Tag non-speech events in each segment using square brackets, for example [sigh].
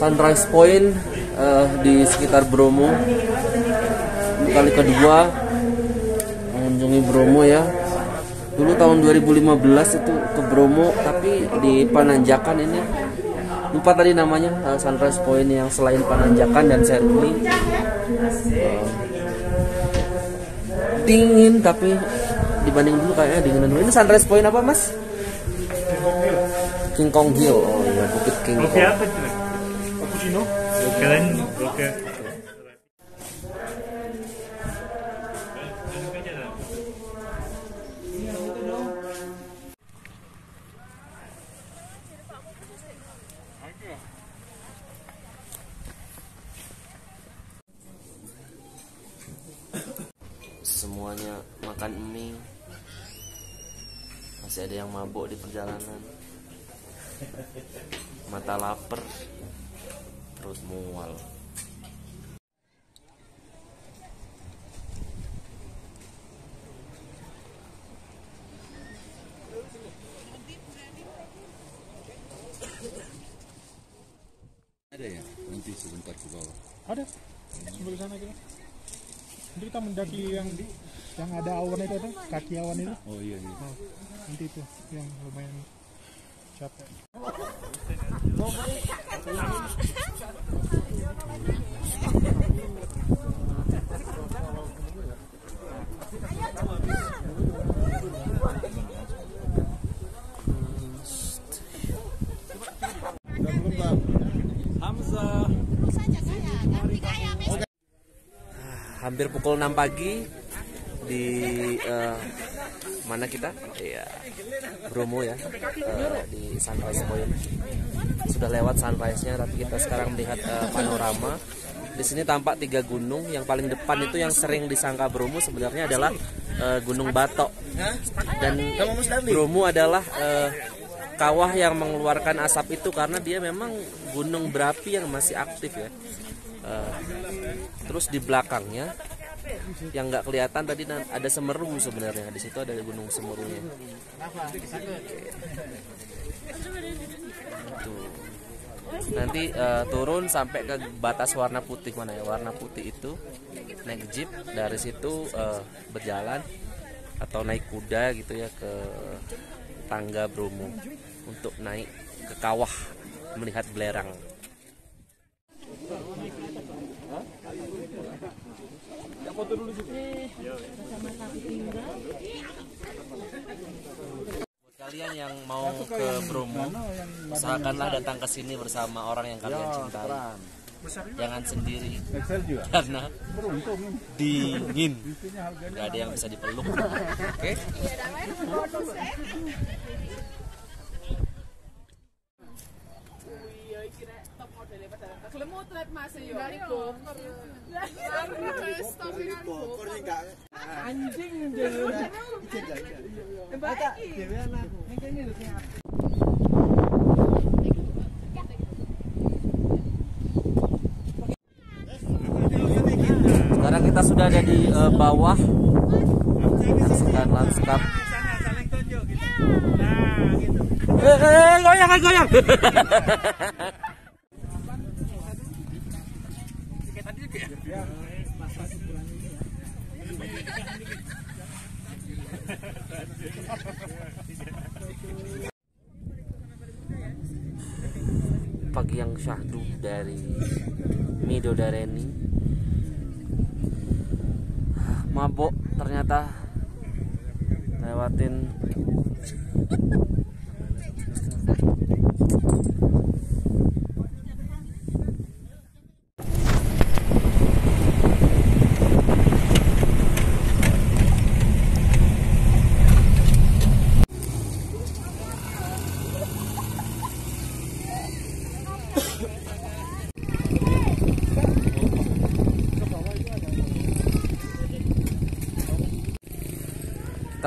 Sunrise Point uh, di sekitar Bromo. Kali kedua mengunjungi Bromo ya. Dulu tahun 2015 itu ke Bromo tapi di Pananjakan ini. Lupa tadi namanya uh, Sunrise Point yang selain Pananjakan dan Seruni. Uh, dingin tapi dibanding dulu kayaknya dinginan dulu ini Sunrise Point apa mas? King Kong Hill. Oh iya Bukit King Kong apa itu? Cappuccino? Kalian oke. semuanya makan mie masih ada yang mabuk di perjalanan mata lapar perut mual Ada ya? Nanti sebentar ke bawah. Ada. Sampai ke sana kita. Nanti kita mendaki yang yang ada awan itu ada, kaki awan itu. Oh iya iya. Oh, nanti itu yang lumayan capek. Hampir pukul 6 pagi di eh, mana kita? Iya, Bromo ya, eh, di Sunrise Point. Sudah lewat sunrise-nya, tapi kita sekarang melihat eh, panorama. Di sini tampak tiga gunung. Yang paling depan itu yang sering disangka Bromo sebenarnya adalah eh, Gunung Batok. Dan Bromo adalah eh, kawah yang mengeluarkan asap itu karena dia memang gunung berapi yang masih aktif ya. Eh, terus di belakangnya yang nggak kelihatan tadi ada Semeru sebenarnya. Di situ ada gunung Semerunya Tuh. nanti eh, turun sampai ke batas warna putih. Mana ya? Warna putih itu naik jeep. Dari situ eh, berjalan atau naik kuda gitu ya ke tangga Bromo untuk naik ke kawah melihat belerang Buat kalian yang mau ke Bromo, usahakanlah datang ke sini bersama orang yang kalian cintai. Jangan sendiri, karena dingin. Gak ada yang bisa dipeluk. Oke? Klemotret masih yo. Anjing Sekarang kita sudah ada di eh, bawah. Saksikan lanskap. Nah, gitu. Eh, eh, eh, goyang, [laughs] goyang. Pagi yang syahdu dari Midodareni Mabok ternyata lewatin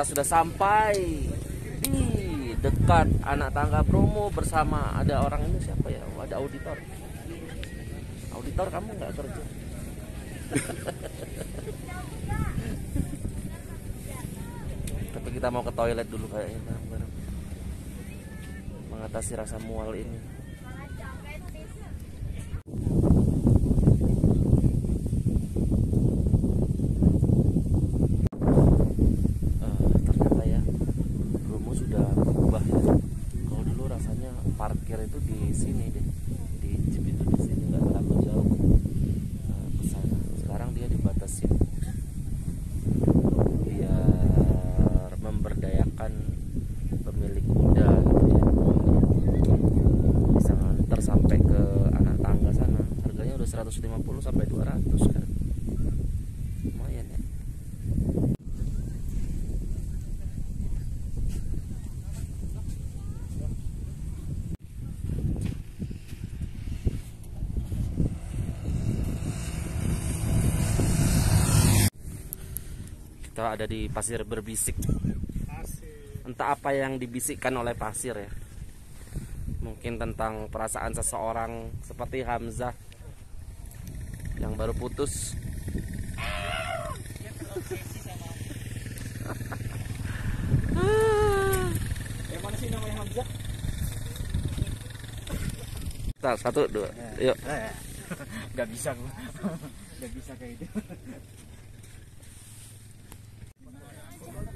kita sudah sampai di dekat anak tangga promo bersama ada orang ini siapa ya? Oh, ada auditor. Auditor kamu nggak kerja [laughs] tapi kita mau ke toilet dulu kayaknya mengatasi rasa mual ini kita ada di pasir berbisik. Entah apa yang dibisikkan oleh pasir ya. Mungkin tentang perasaan seseorang seperti Hamzah yang baru putus. Yang mana sih namanya Hamzah? Bentar, satu dua. Yuk. [laughs] Gak bisa gua. [laughs] Gak bisa kayak gitu.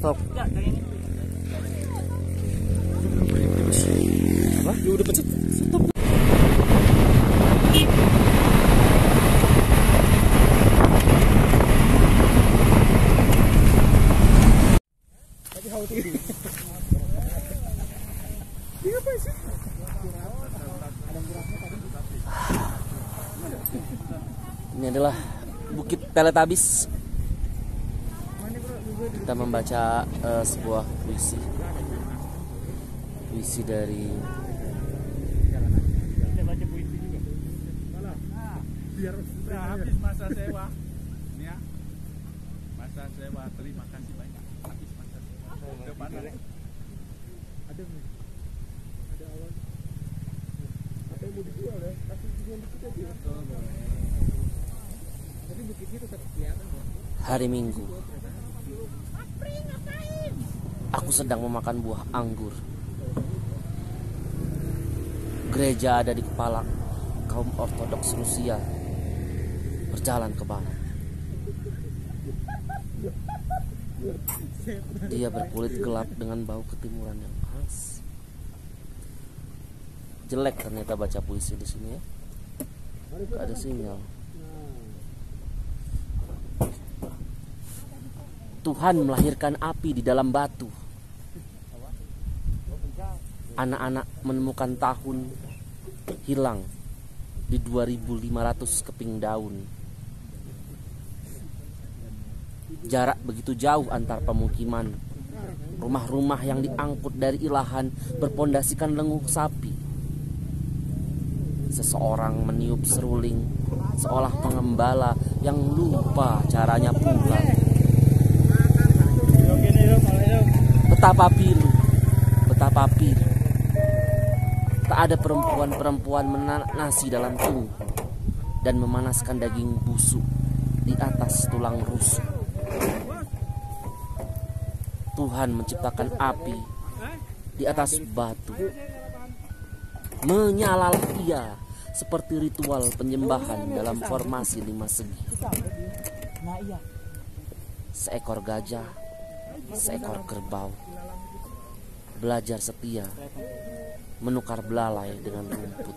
stop. Apa? Udah pencet. Stop. Ini adalah Bukit Teletabis. Kita membaca eh, sebuah puisi. Puisi dari Kita baca puisi juga. Biar Sudah habis masa sewa. Ini ya. Masa sewa terima kasih banyak. Habis masa sewa. Depan ada. ada nih. Ada awan. Apa yang mau dijual ya? Kasih jual dikit aja. Tapi bukitnya tetap kelihatan ya. hari Minggu. Aku sedang memakan buah anggur. Gereja ada di kepala kaum Ortodoks Rusia berjalan ke barat. Dia berkulit gelap dengan bau ketimuran yang khas. Jelek ternyata baca puisi di sini ya. Gak ada sinyal. Tuhan melahirkan api di dalam batu. Anak-anak menemukan tahun hilang di 2500 keping daun. Jarak begitu jauh antar pemukiman. Rumah-rumah yang diangkut dari ilahan berpondasikan lenguh sapi. Seseorang meniup seruling seolah pengembala yang lupa caranya pulang. Betapa pilu, betapa pilu. Tak ada perempuan-perempuan menanak nasi dalam tungku dan memanaskan daging busuk di atas tulang rusuk. Tuhan menciptakan api di atas batu. Menyalalah ia seperti ritual penyembahan dalam formasi lima segi. Seekor gajah, seekor kerbau. Belajar setia, menukar belalai dengan rumput.